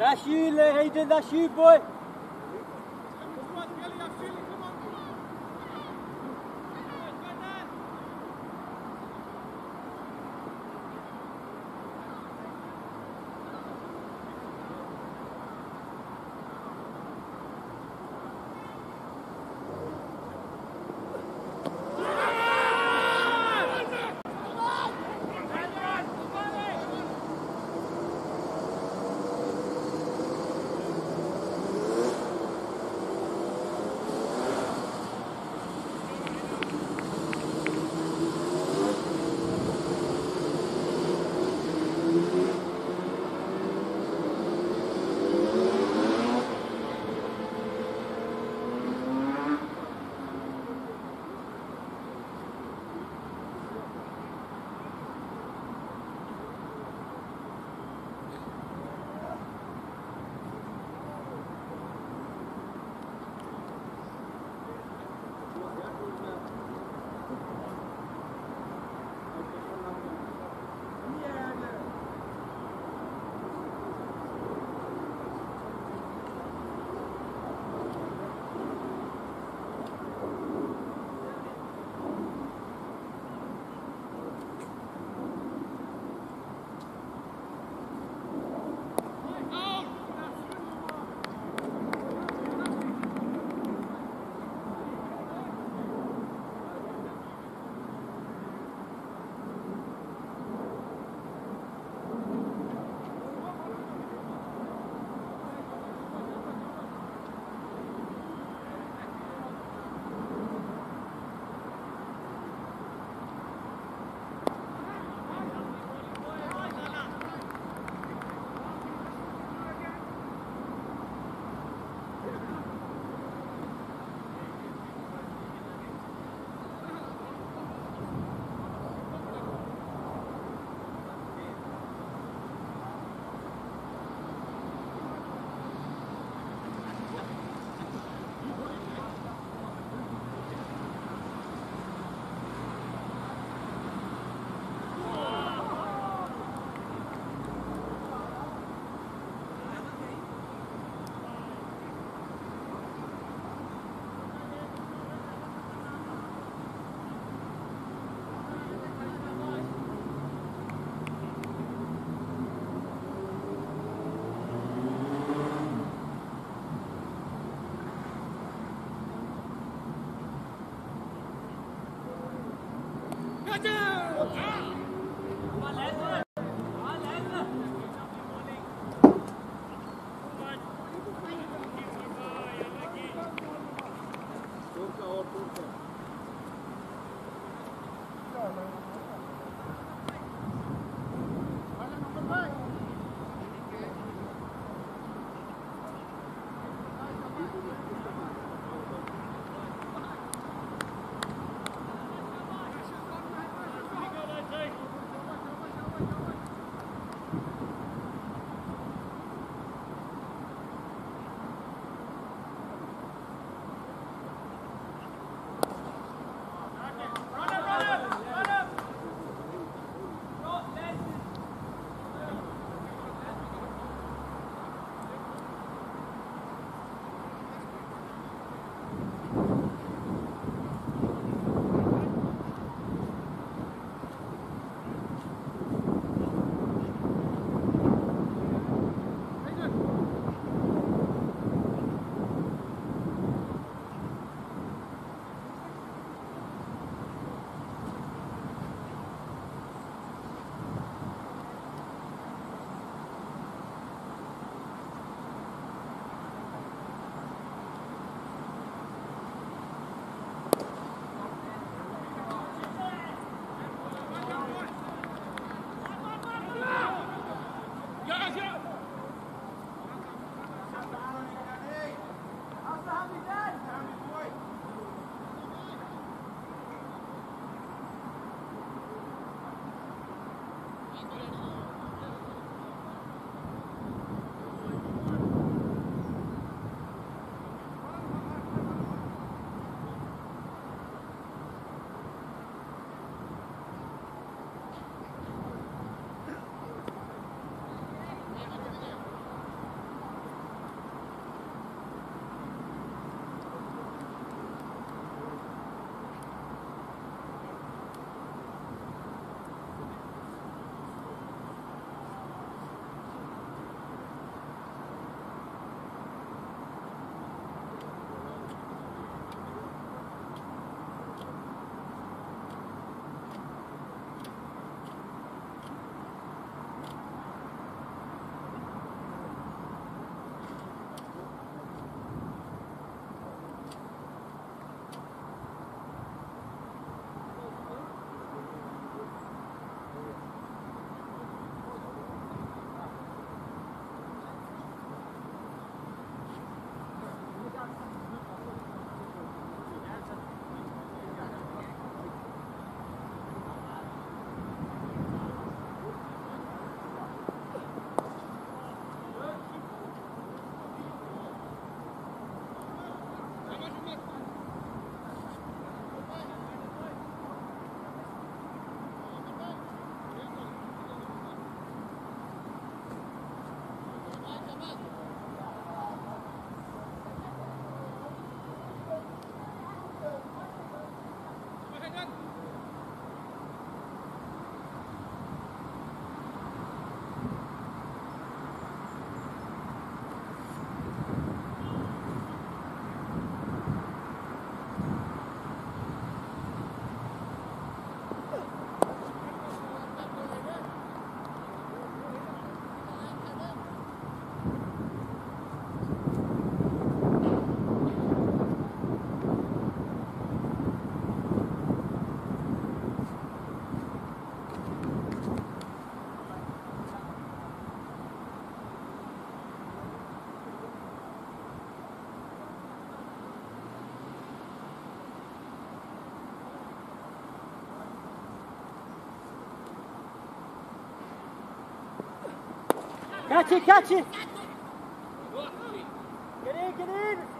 That's you, Hayden. That's you, boy. Catch it, catch it. Get in, get in.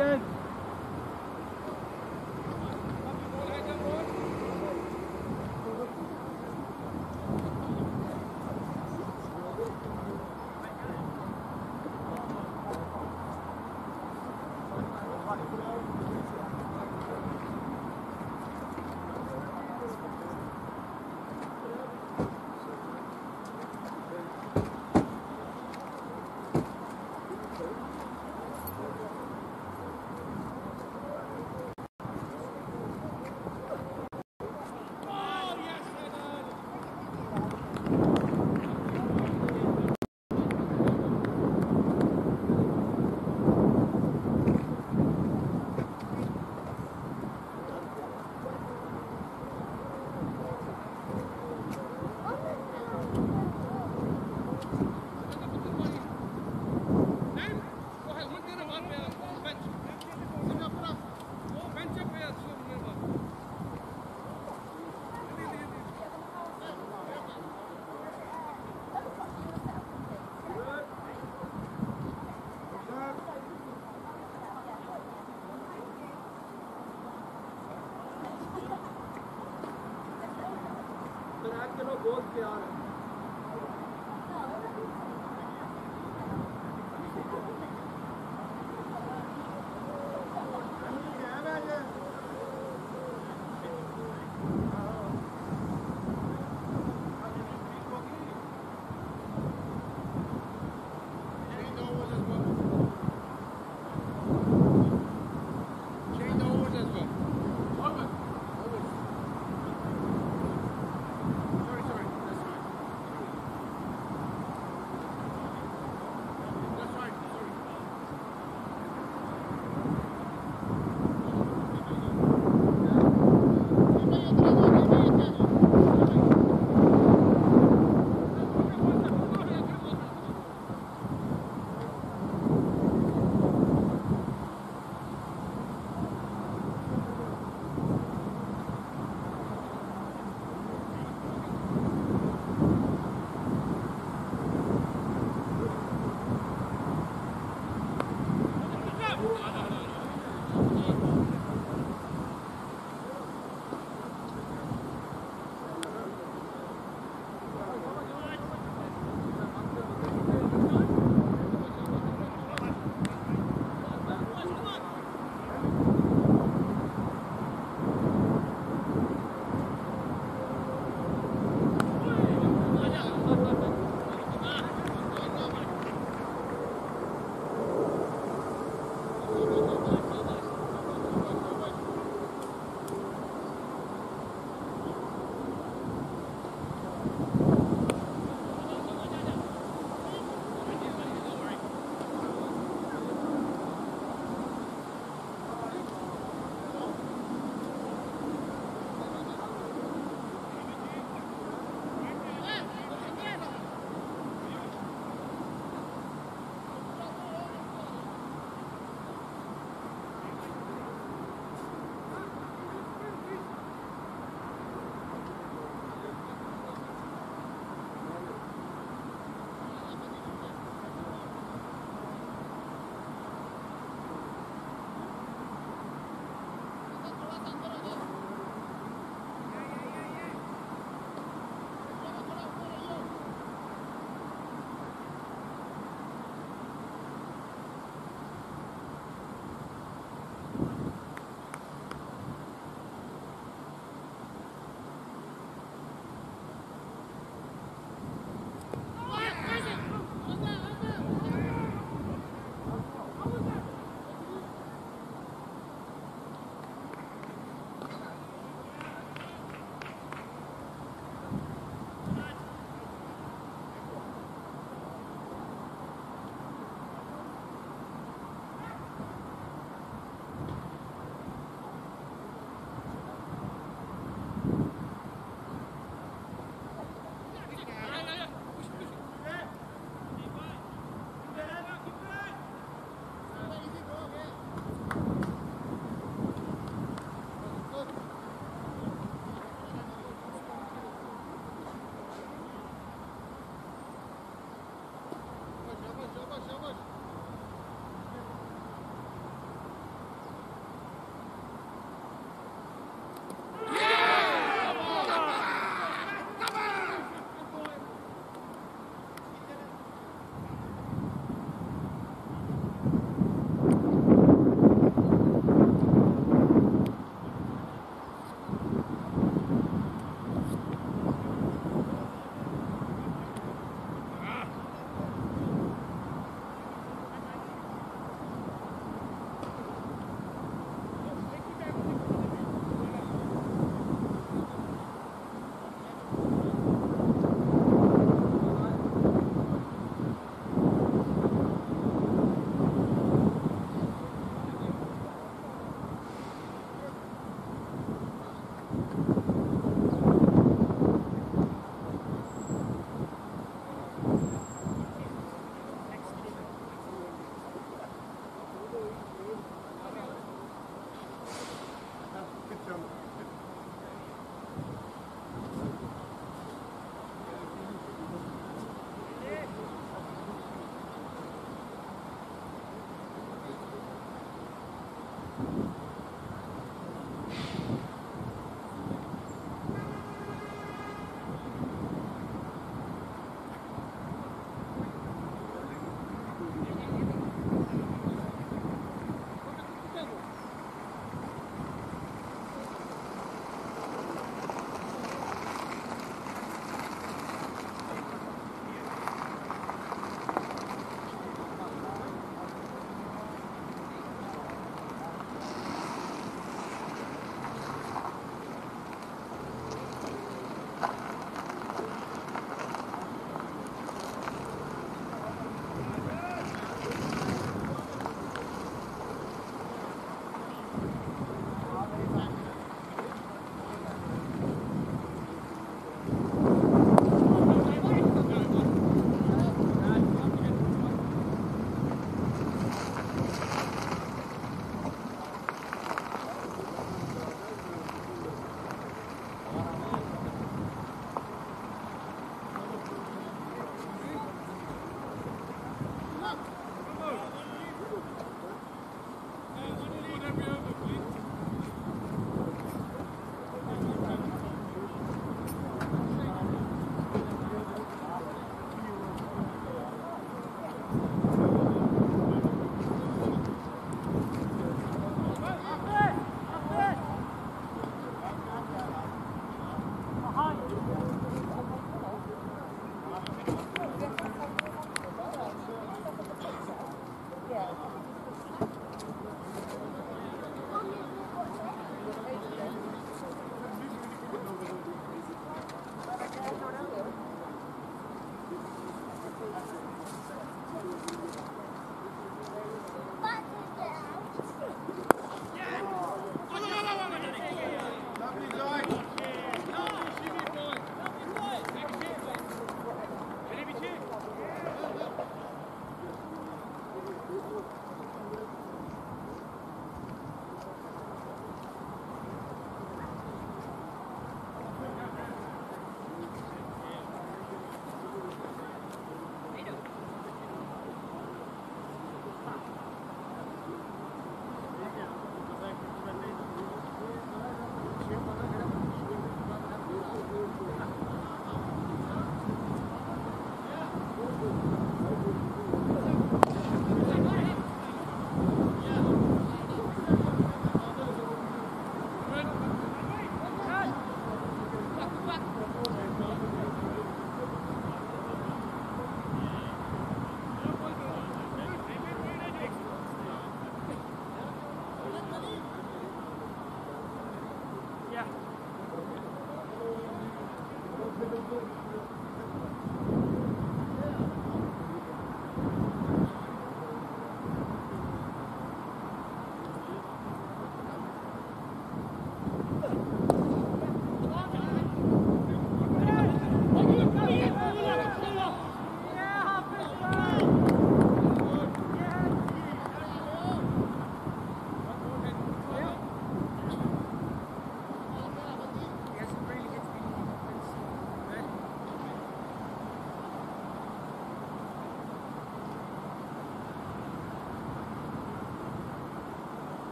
Come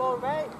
Top ball,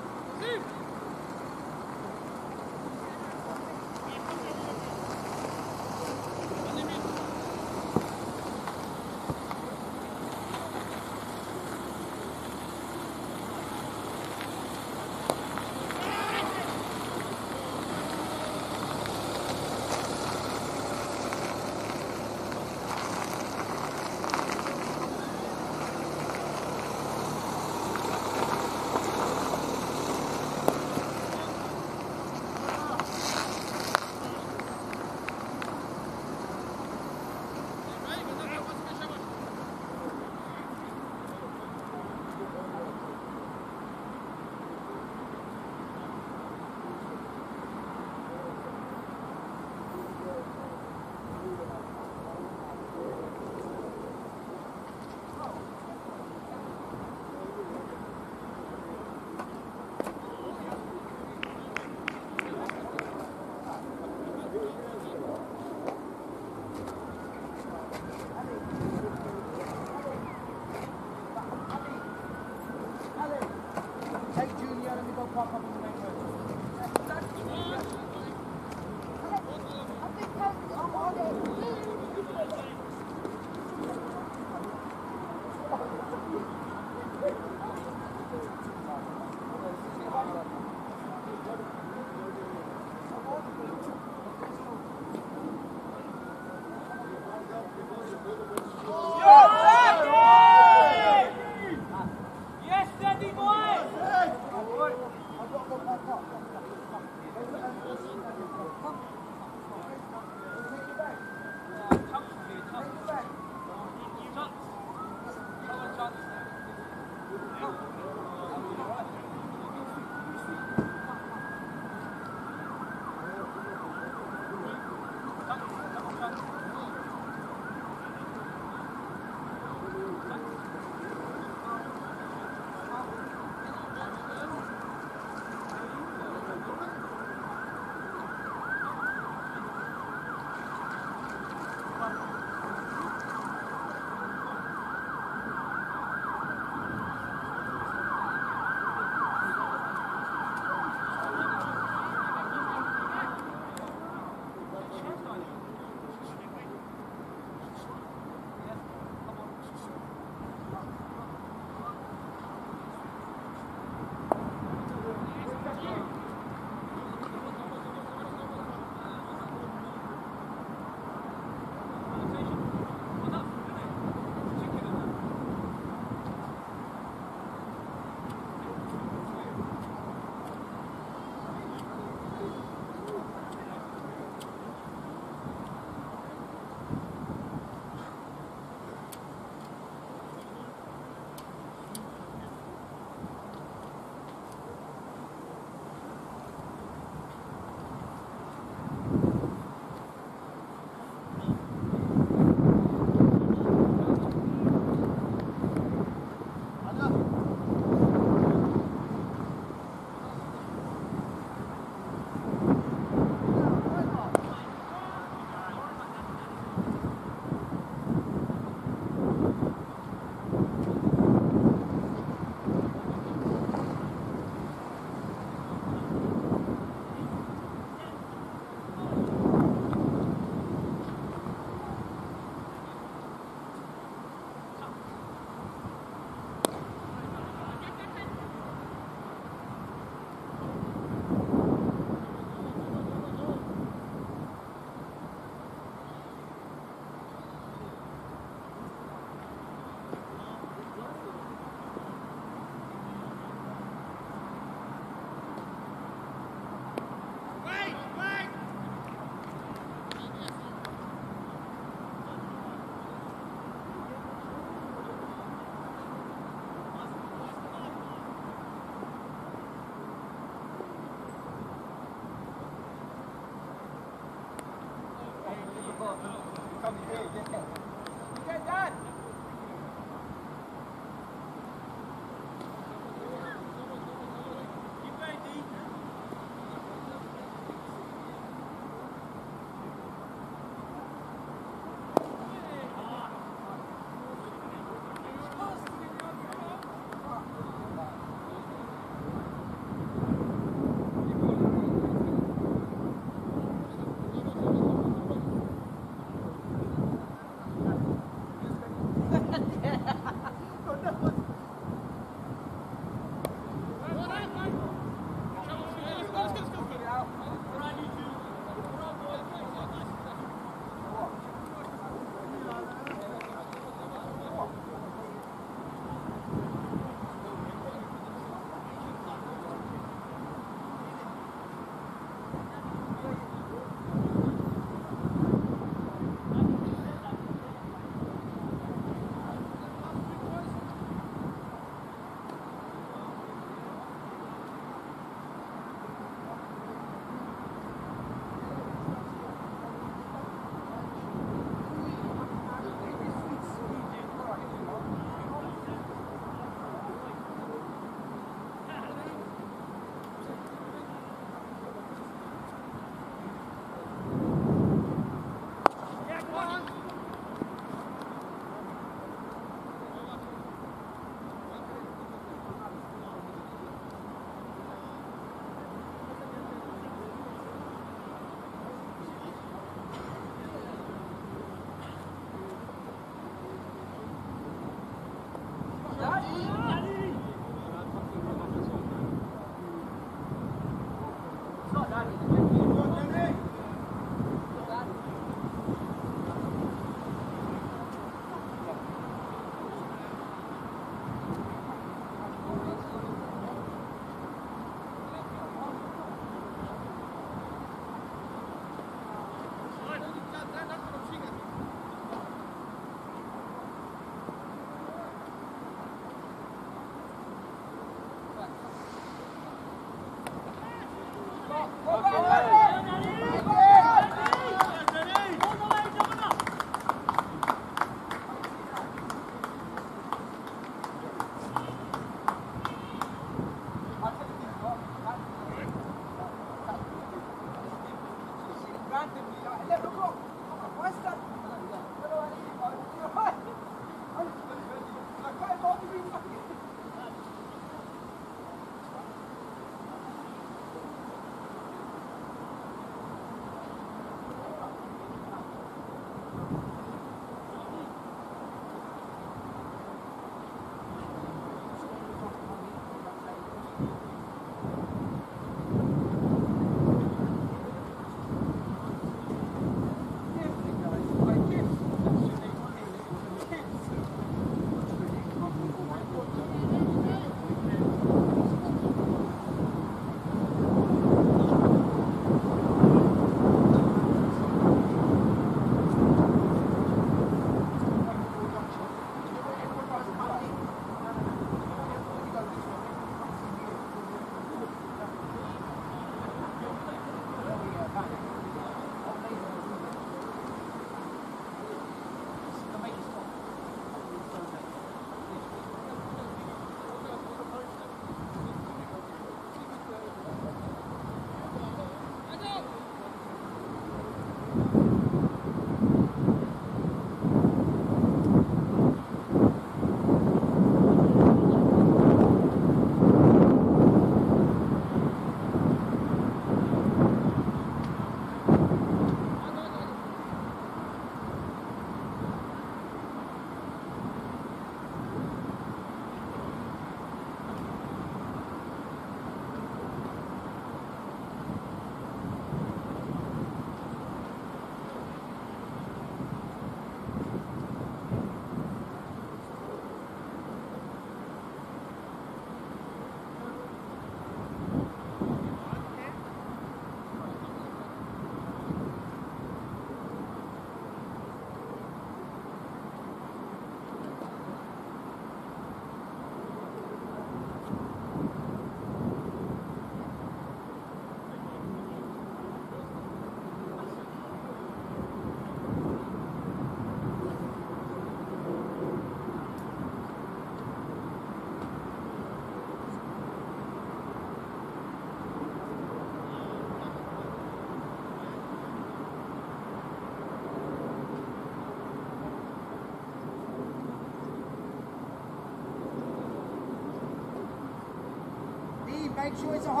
Lee, make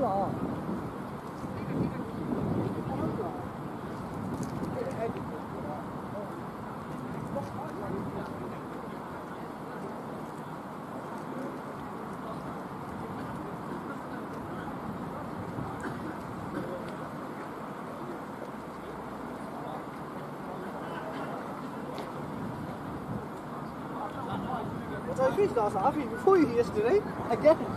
Ja. Wat hij zoiets naast voel je hier yesterday? Again.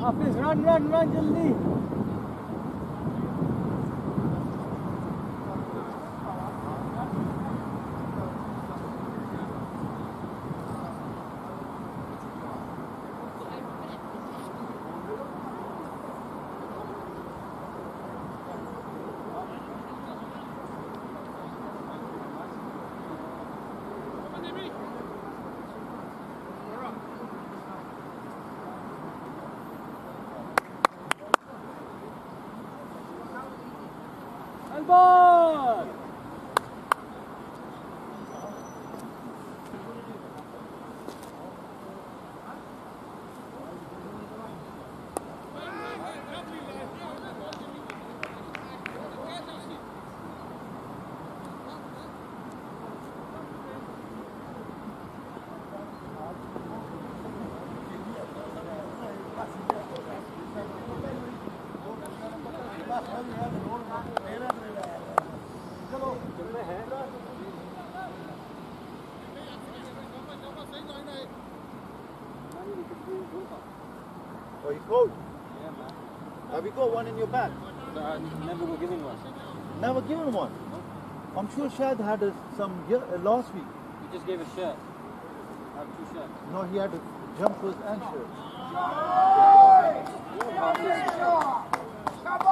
Hafiz run run run जल्दी। Got one in your bag? never were given one. Never given one. I'm sure Shad had a, some ye- uh, last week. He just gave a shirt. I have two shirts. No, he had jumpers and shirts.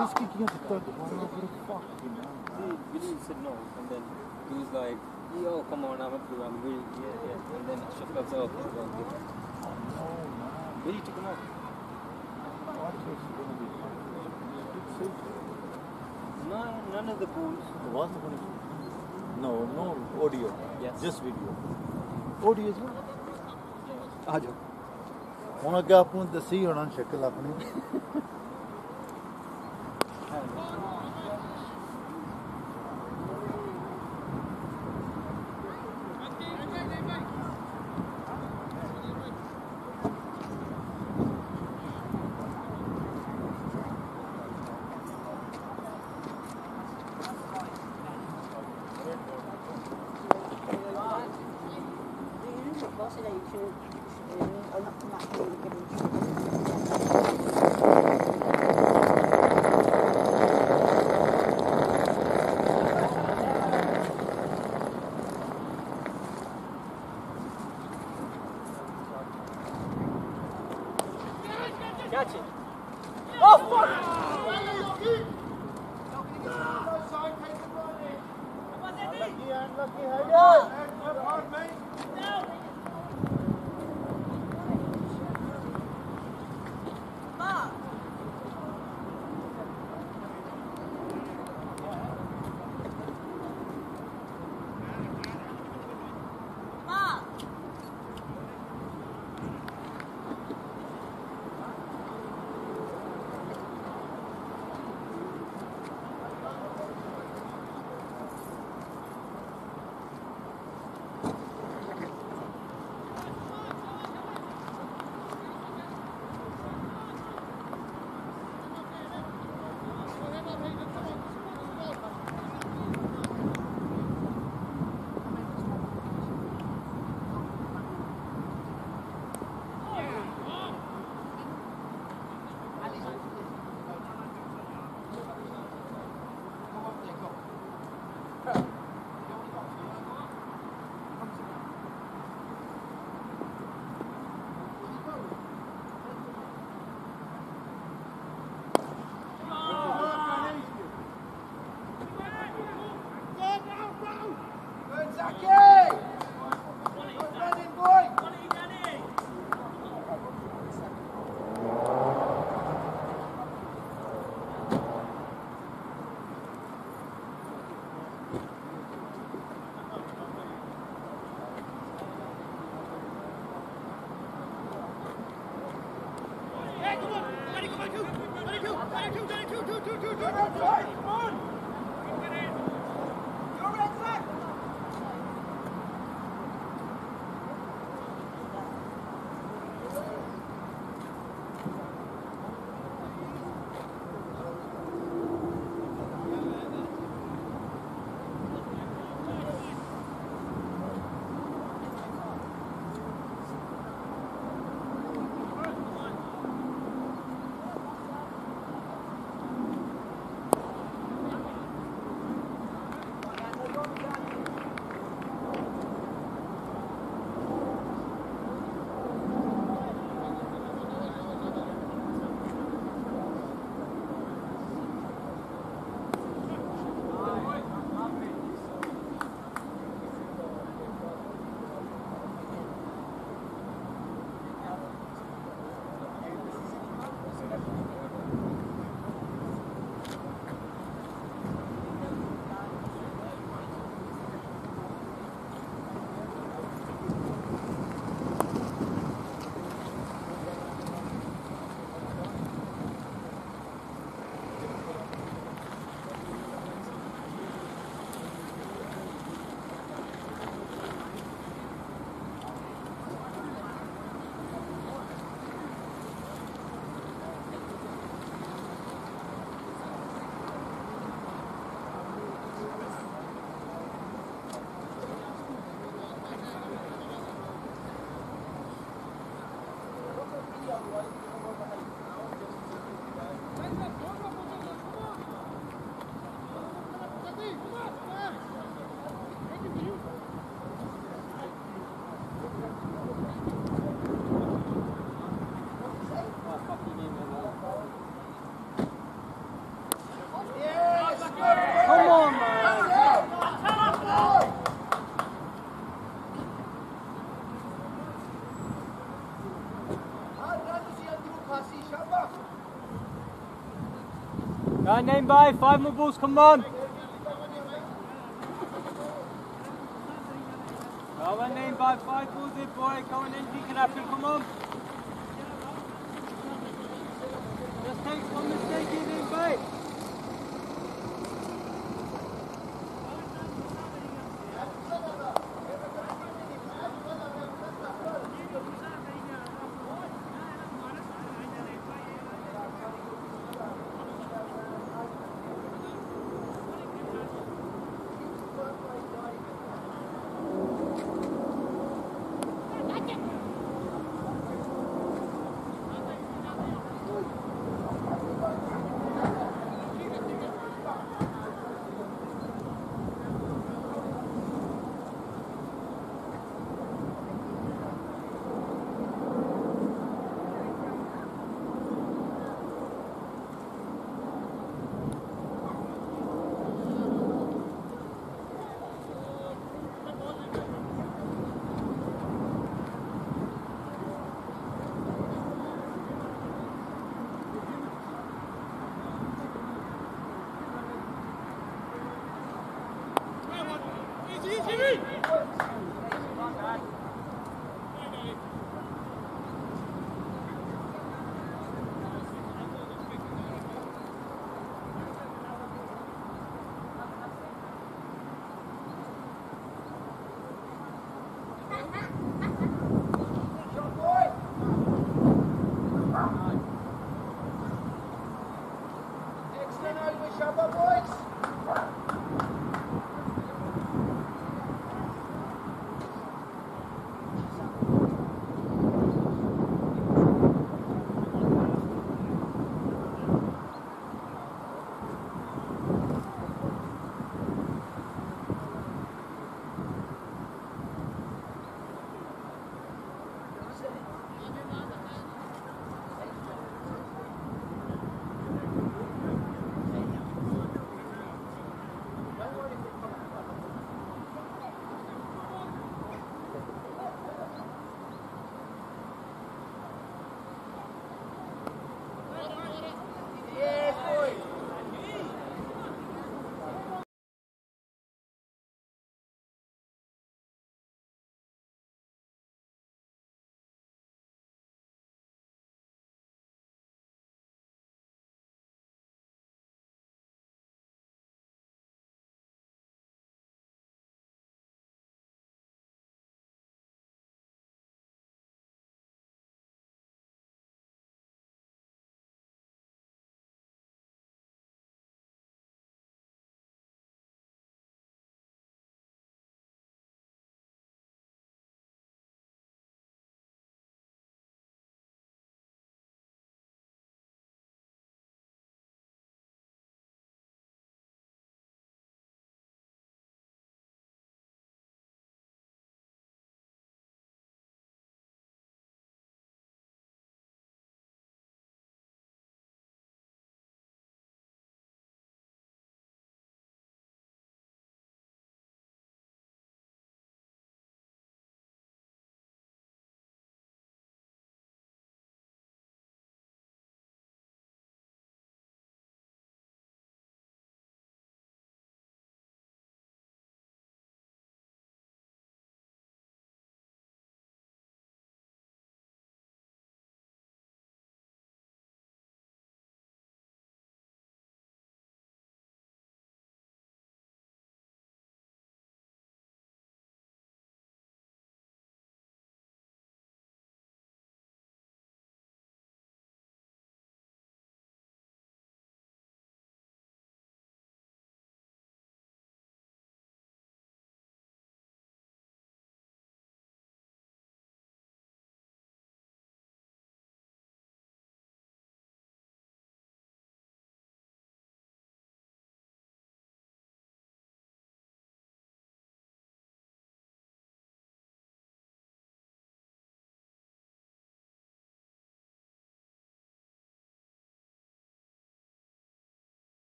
He's kicking up the third. Not for the fucking See, Billy said no, and then he was like, yo, come on, I'm up to I'm really, yeah, yeah. And then Shafqat said, okay, well, give it. Billy took him out. What is going to be? No, none of the pools. There was pool. No, no audio. Yes. Just video. Audio as well. ਆ on ਹੁਣ ਅੱਗੇ ਆਪਾਂ on ਦੱਸੀ ਹੋਣਾ ਸ਼ਕਲ ਆਪਣੀ Right, name by, five more balls, come on. Go on, name by, five balls here, boy. Go on, anything can happen,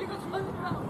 이个村 말.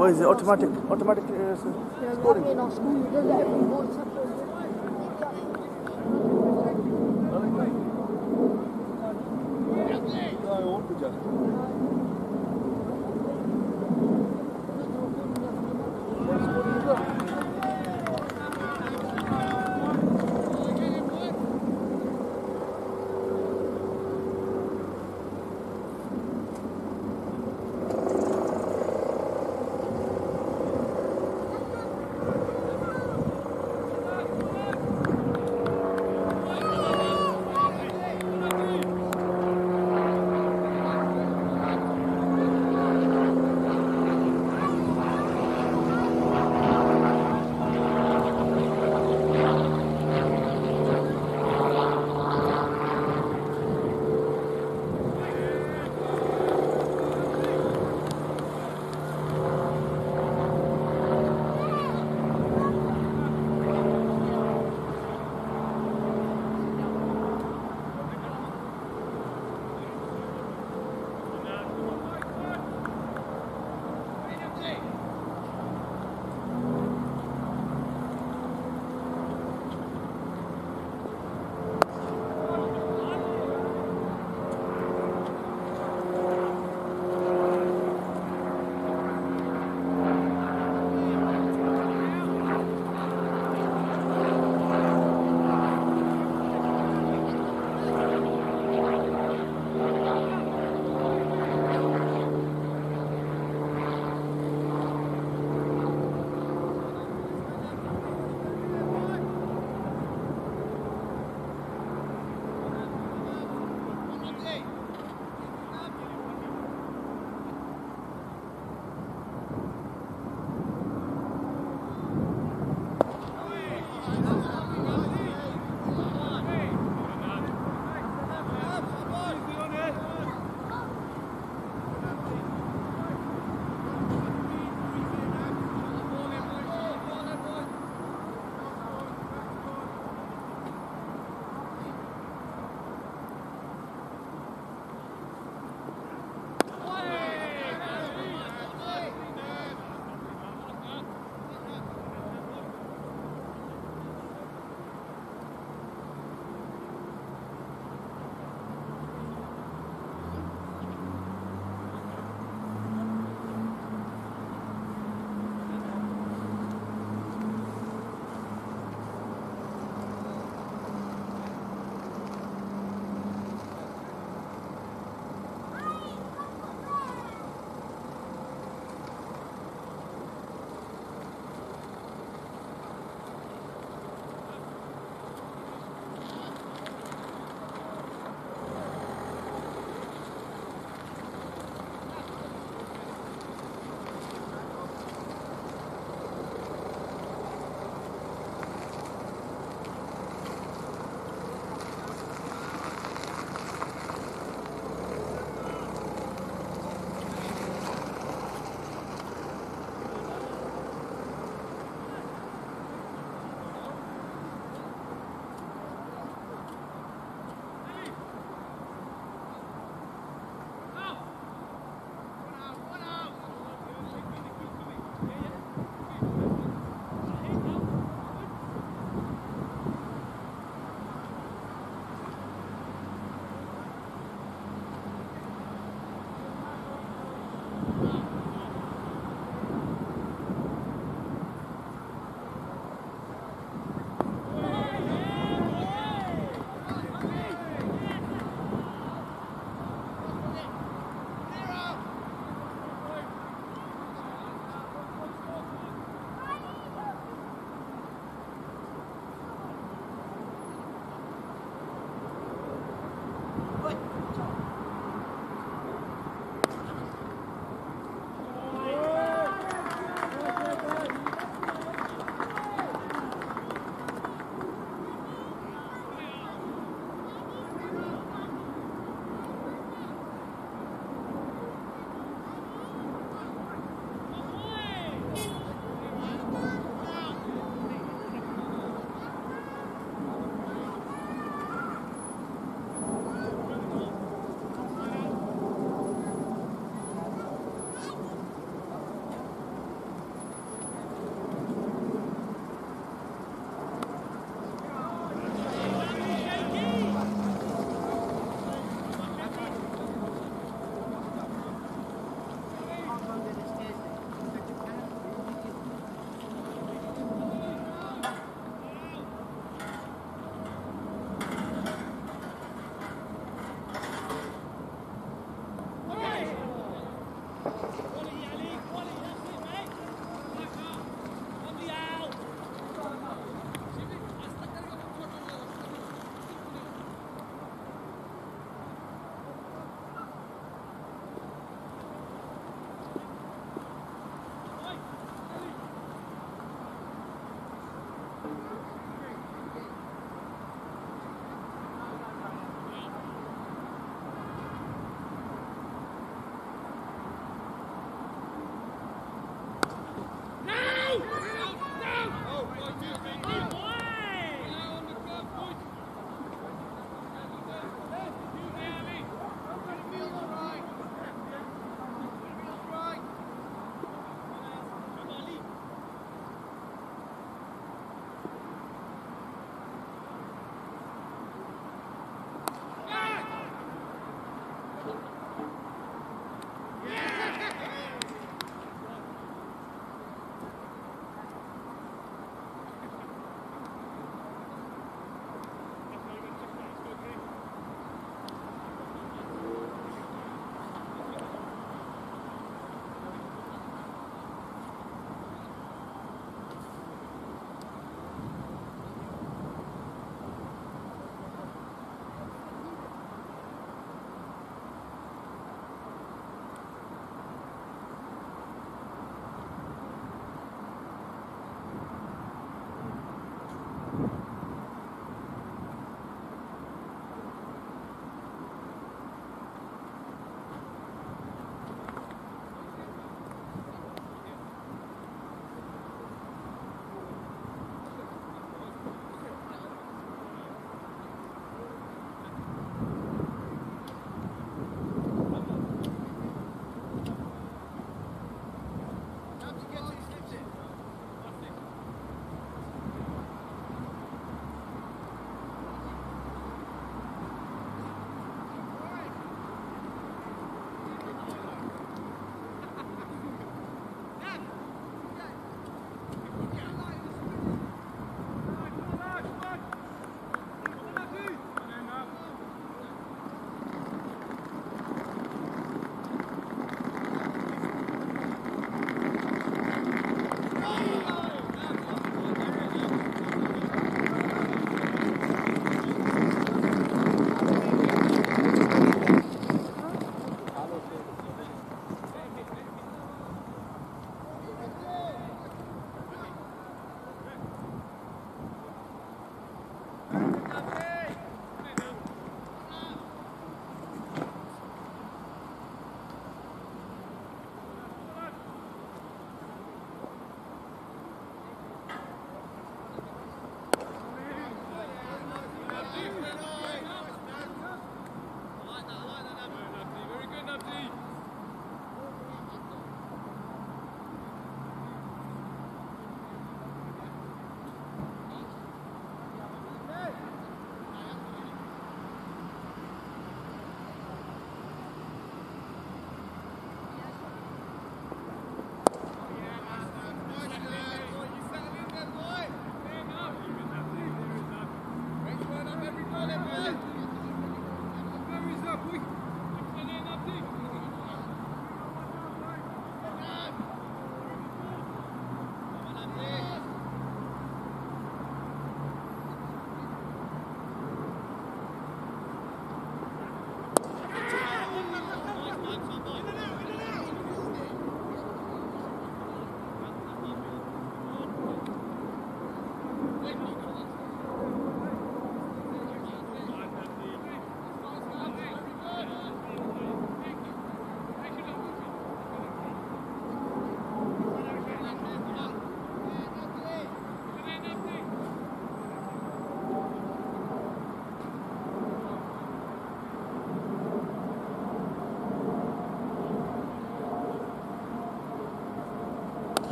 What is it? Automatic, automatic. Uh, Yeah, scoring. it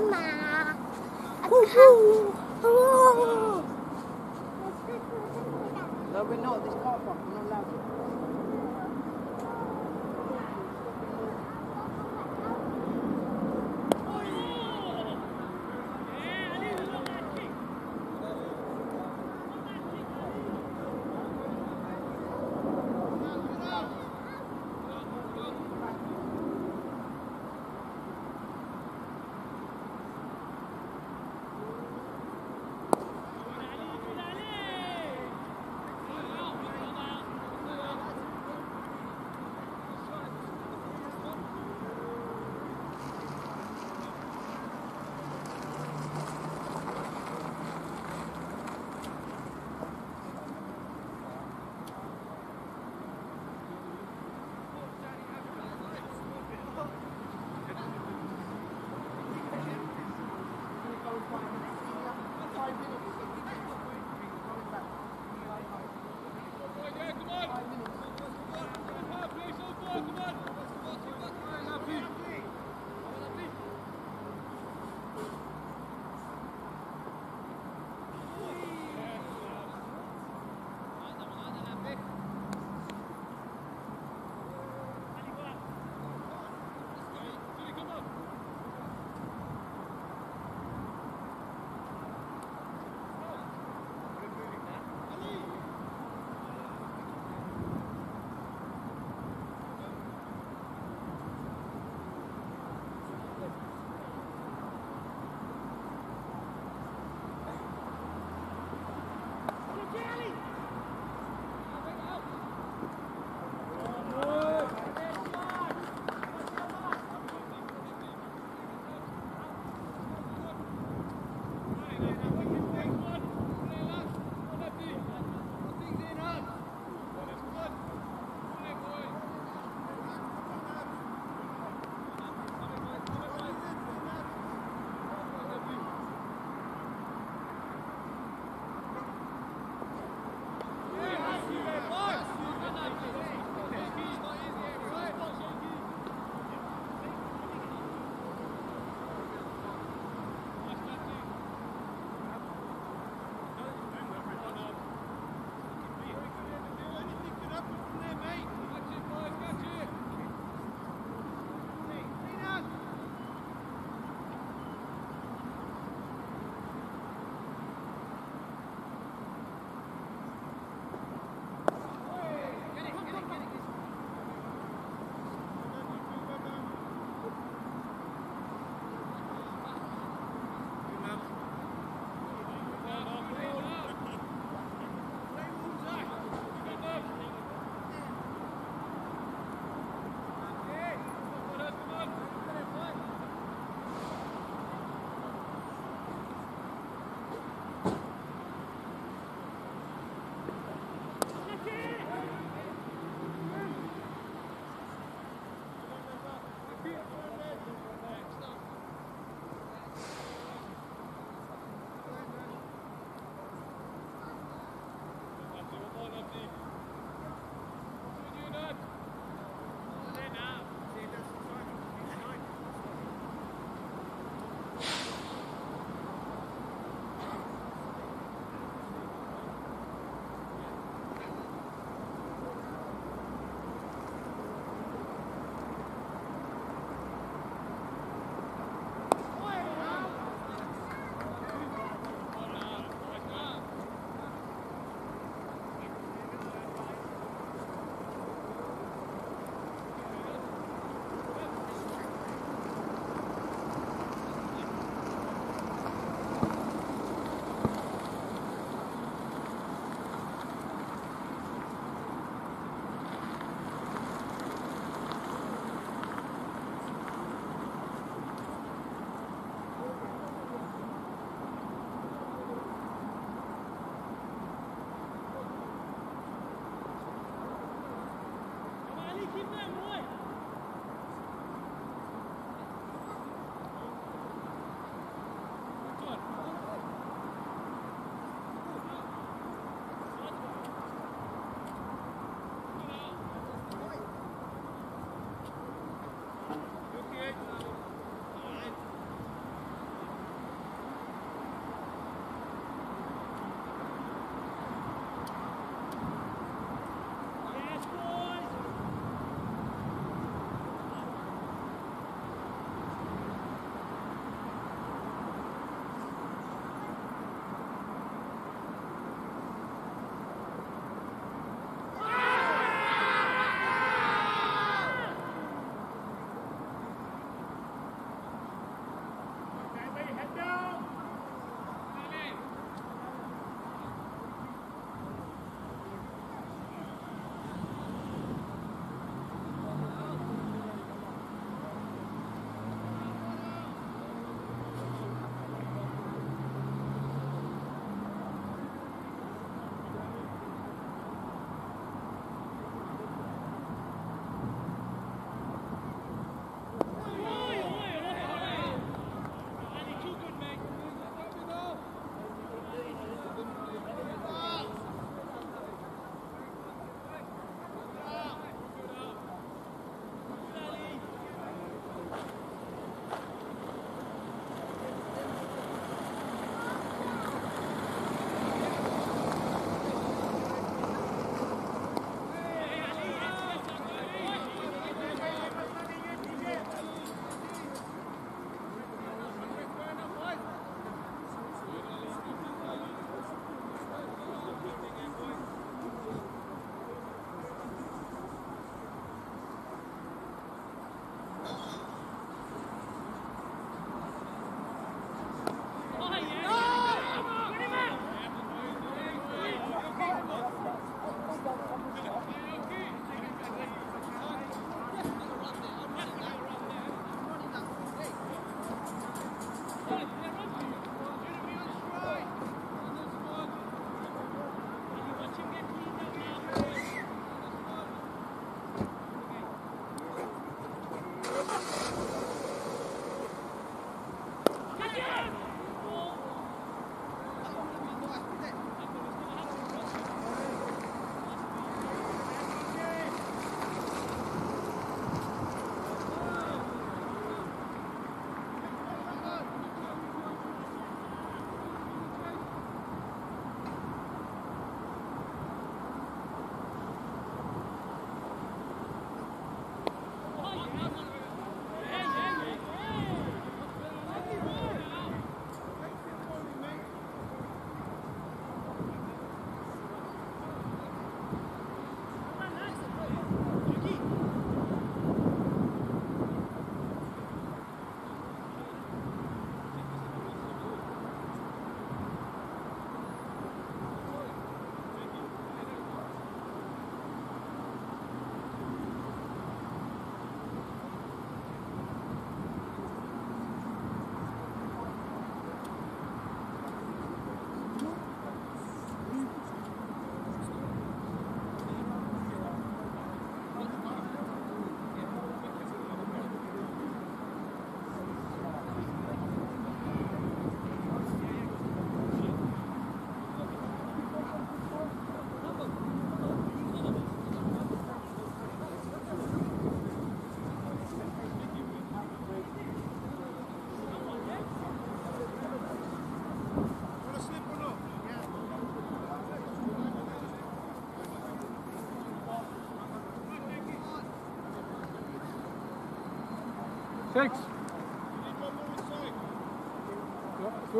Mama. No,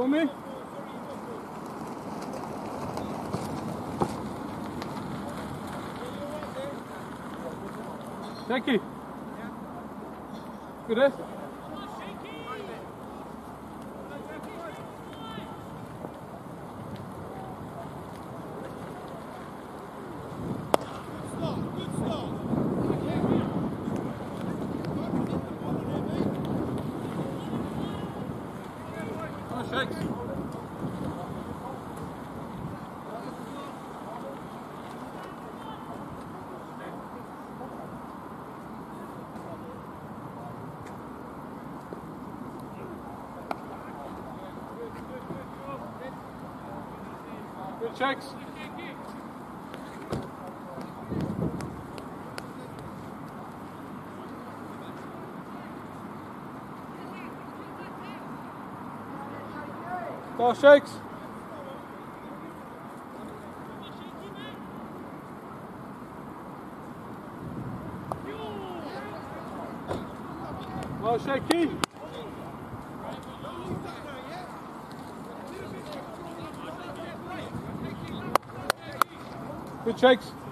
You me? Jackie. Good, eh? Come on, Shakes. Good checks. Go shakes. Go shaky. Good shakes.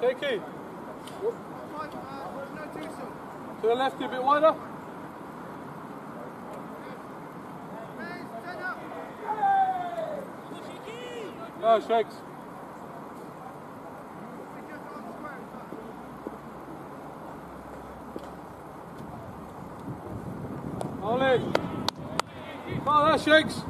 Take. To the left, a bit wider. No, shakes. Ollie. Oh, that shakes.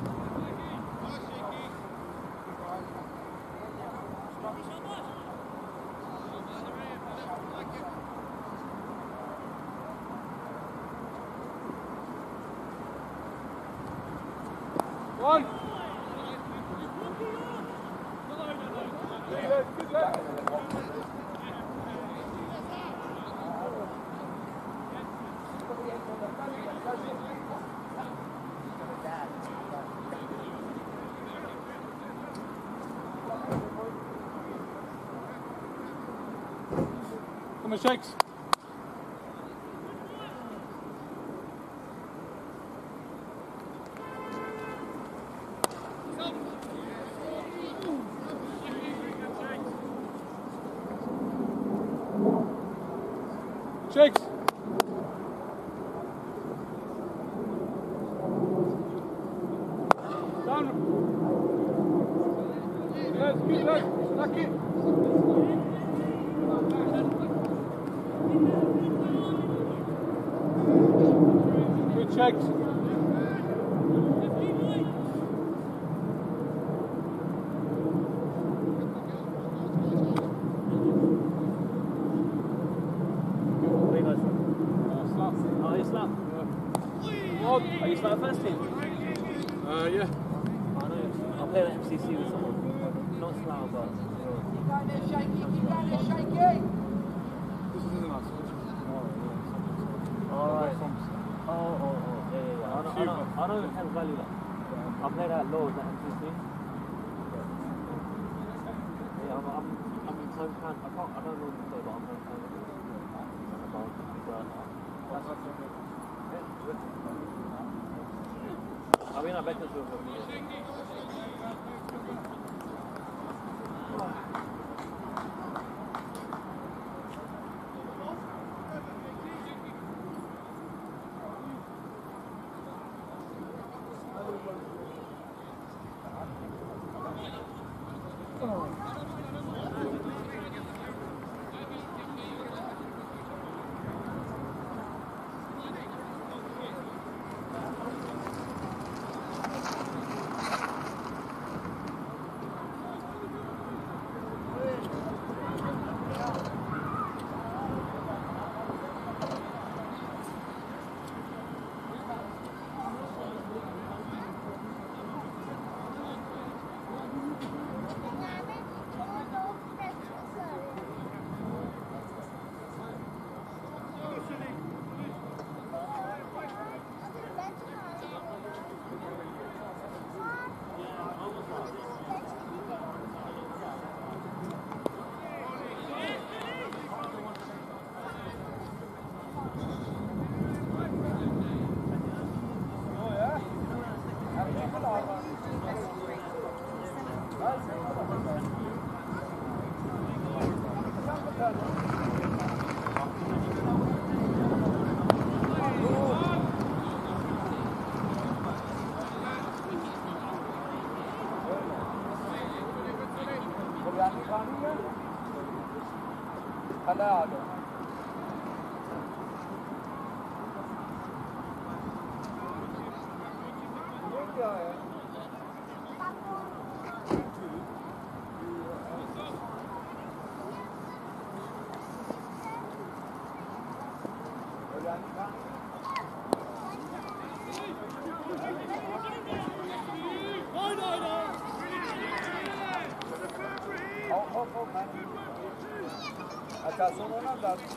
six.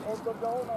Он тогда он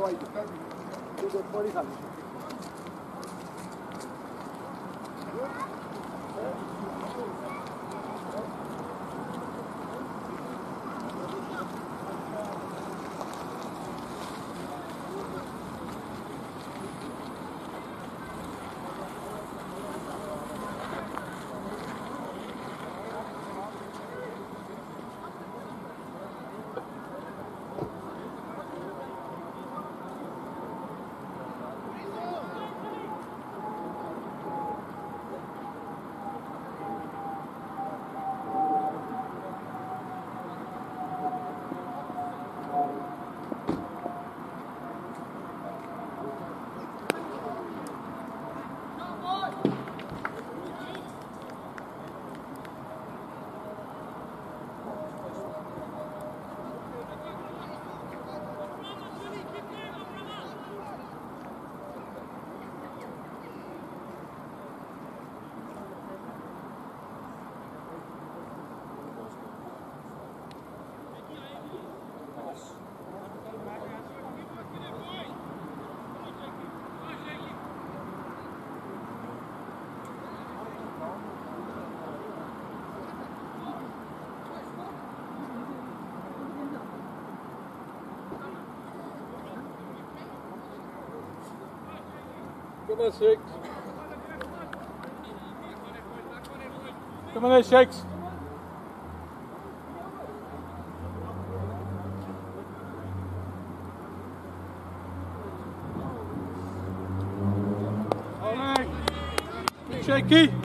Hello, I You good Come on, Shakes. Come on. Ollie. Shaky.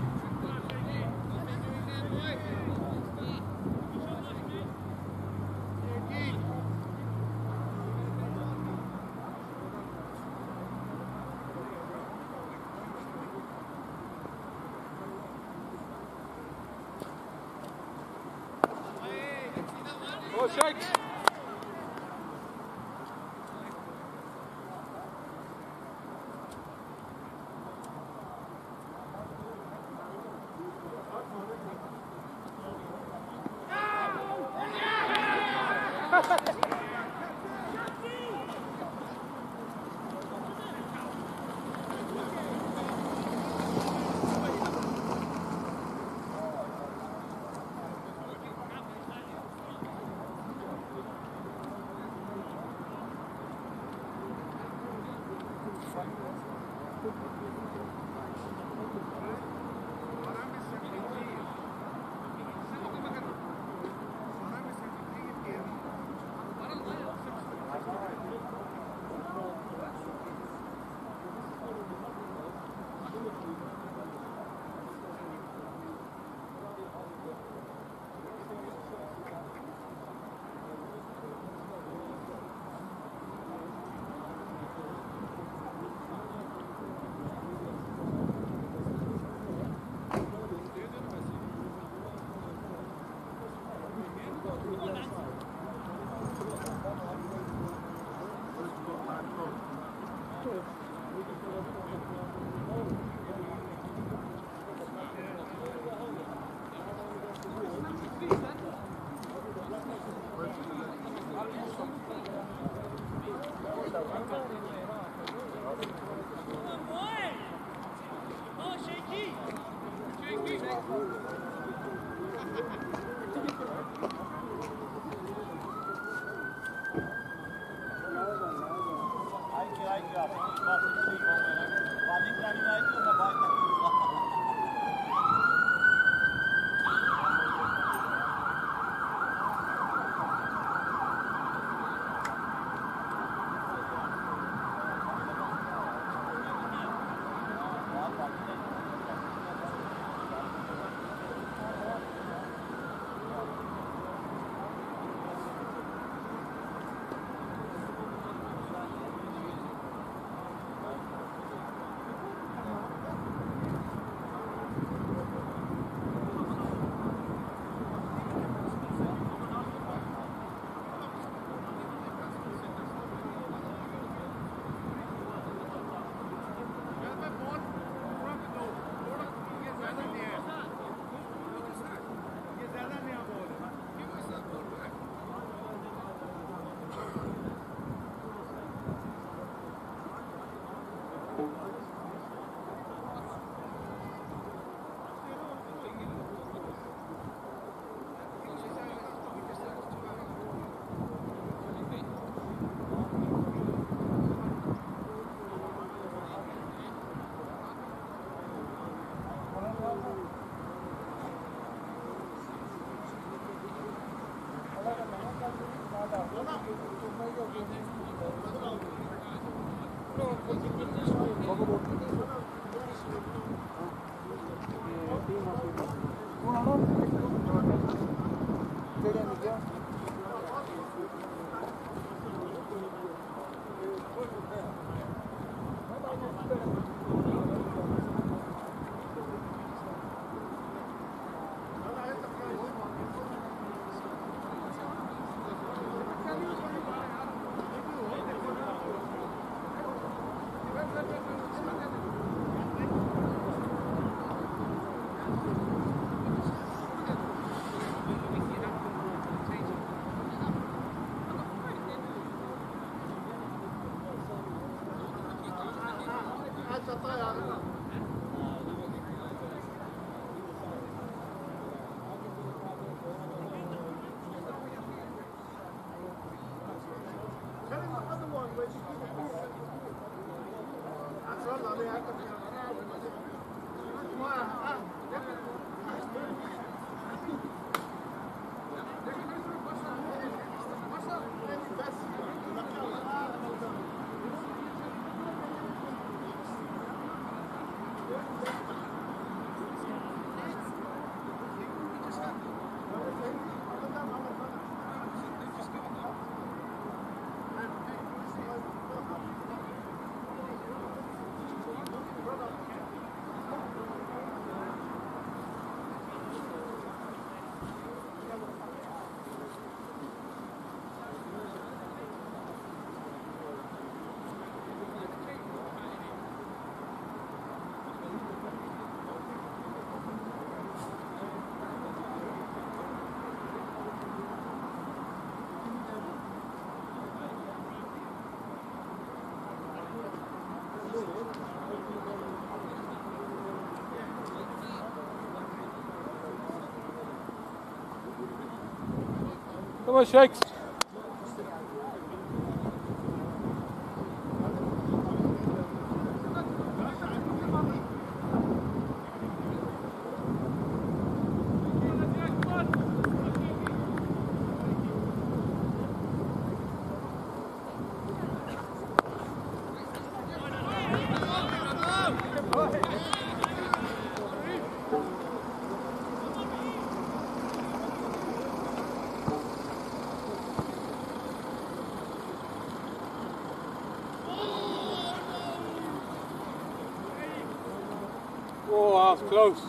Come on, Shakes. Oh, that's close.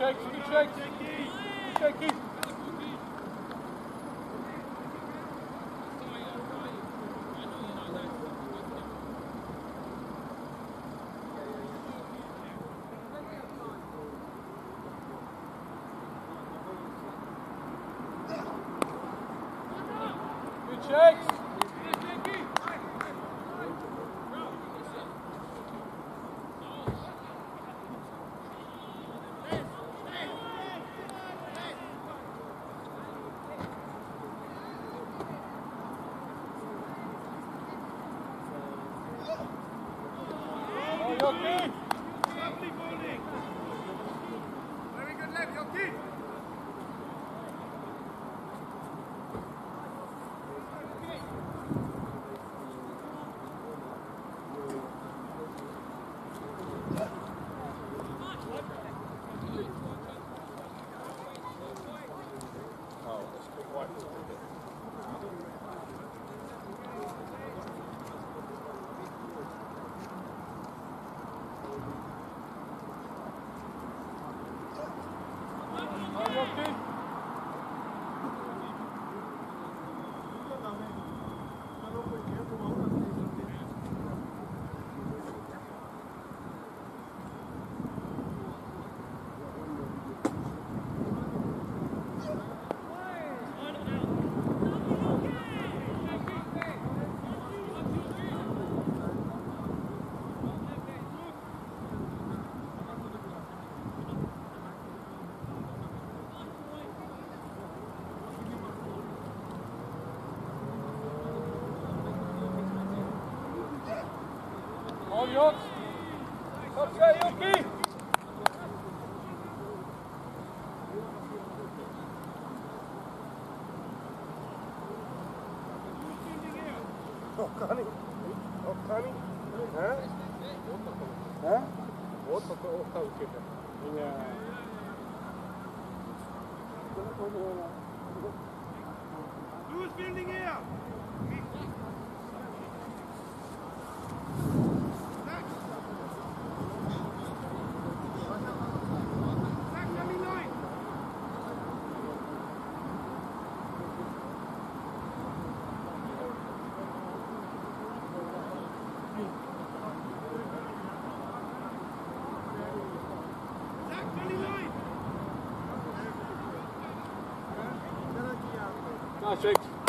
Shakes, good shakes. Good shaky. Good shakes. Oh, Jockey. Very good left, Jockey. Oh, Jockey. Oh, No, shakes.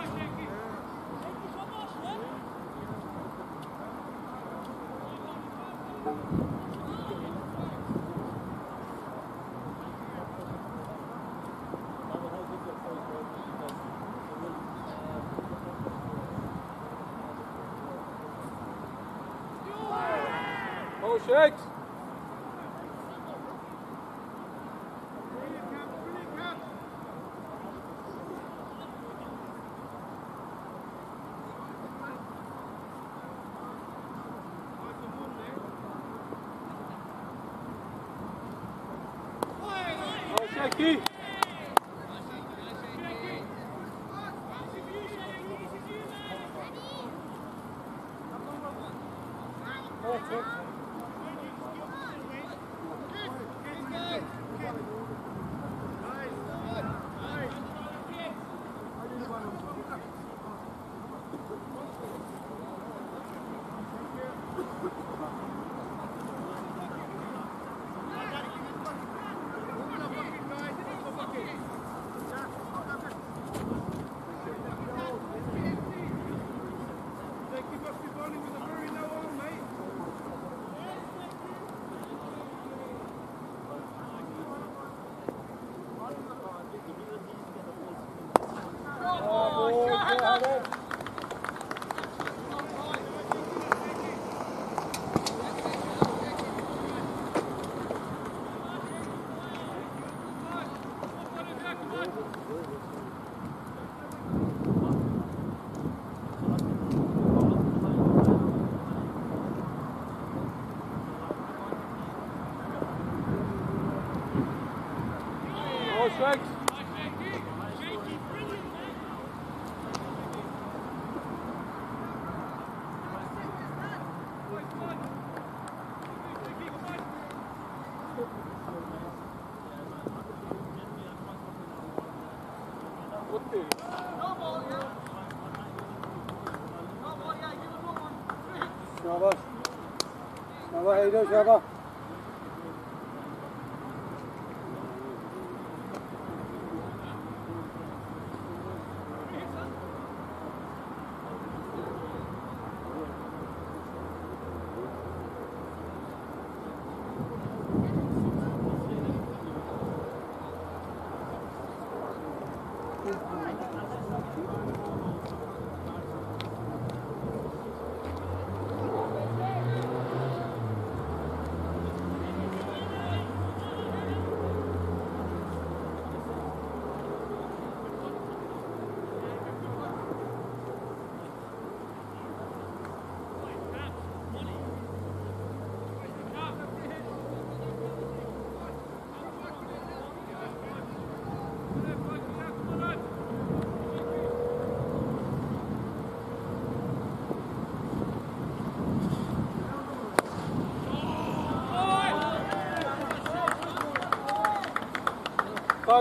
一定要加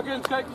Shaky, bargain.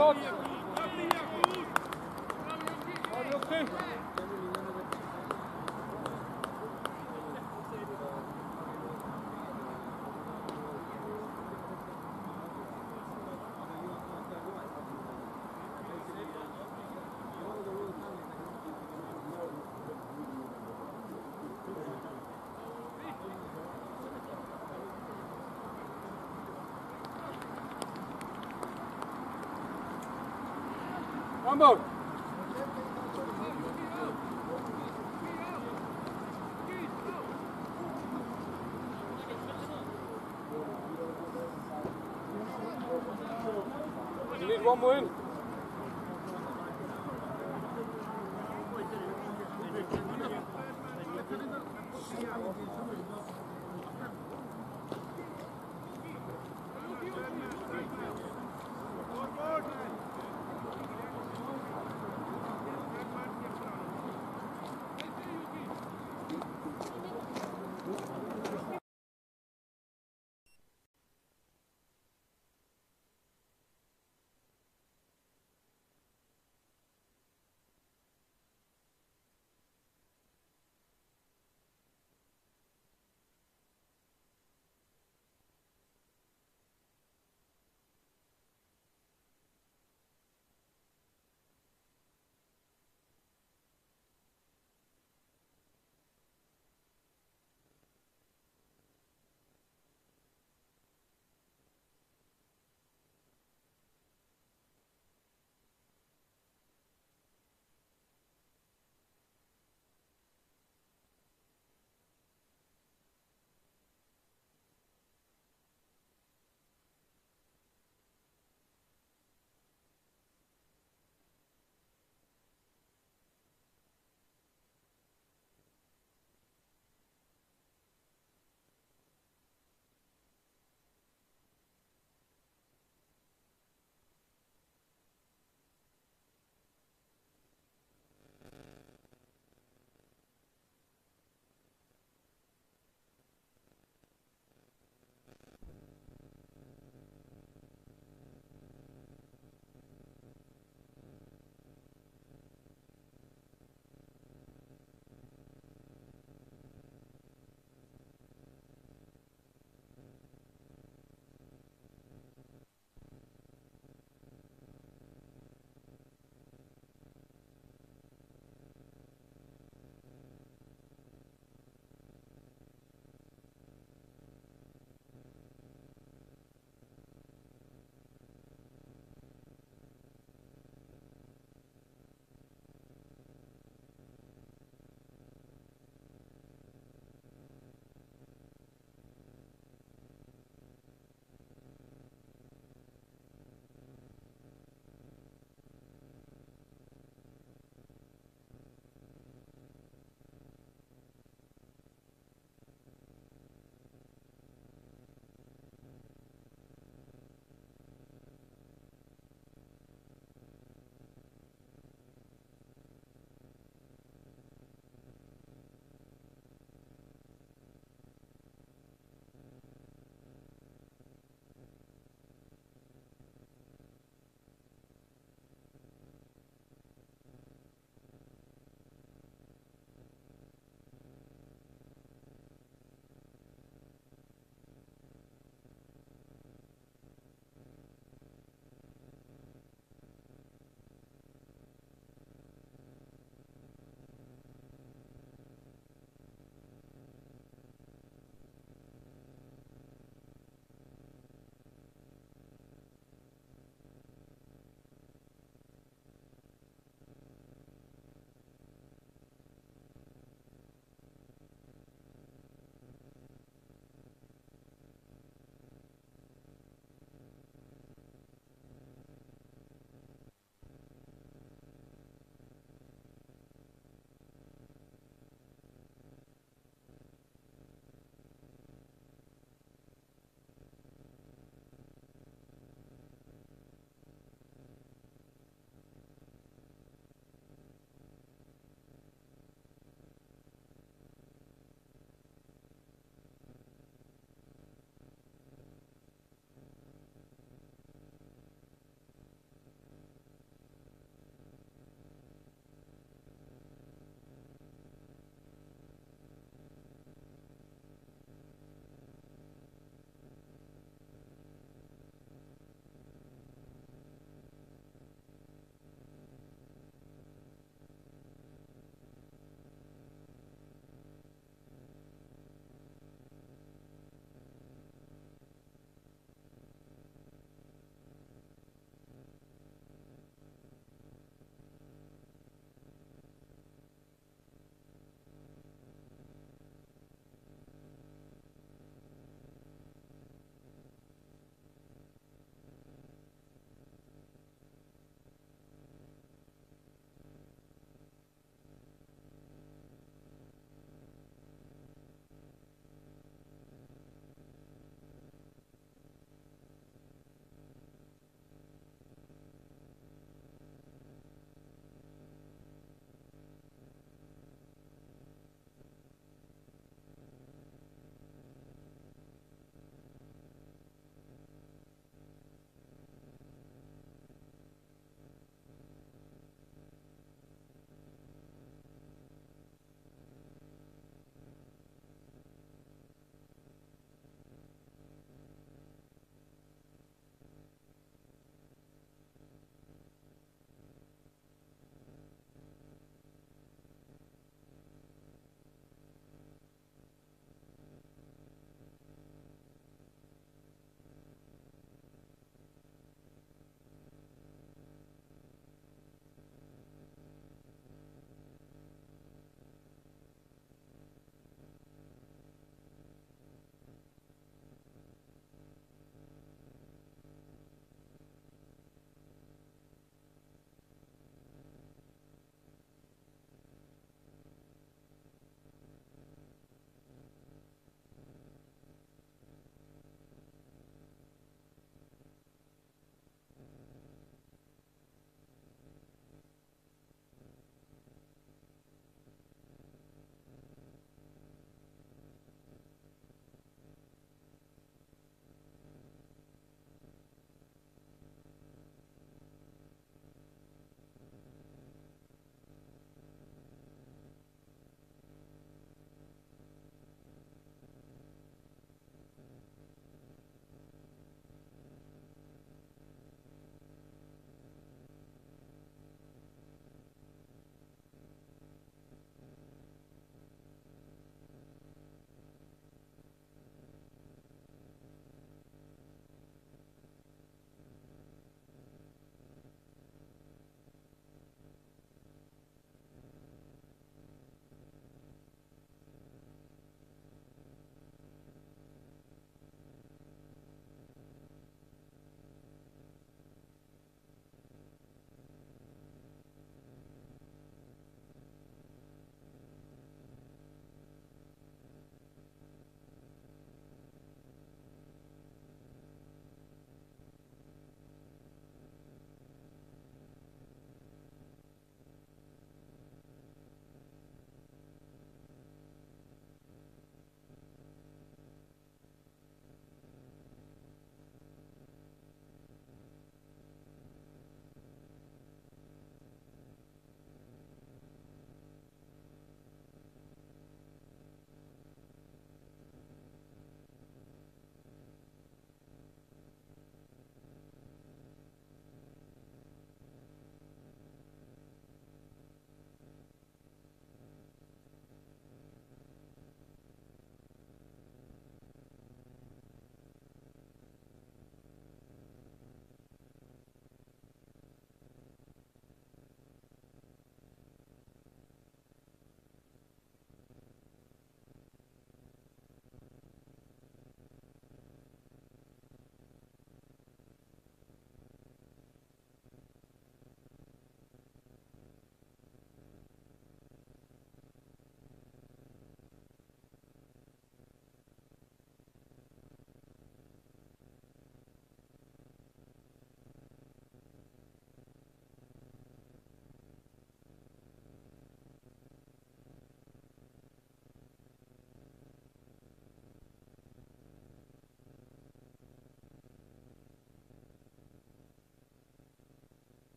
Bra Framåt. You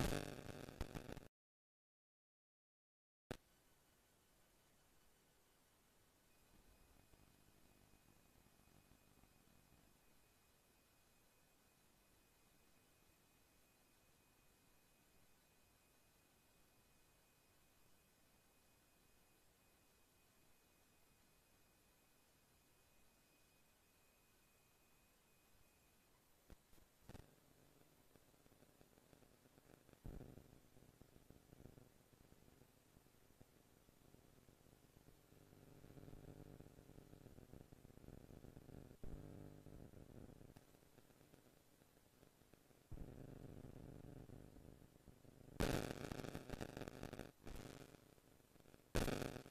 you Bye.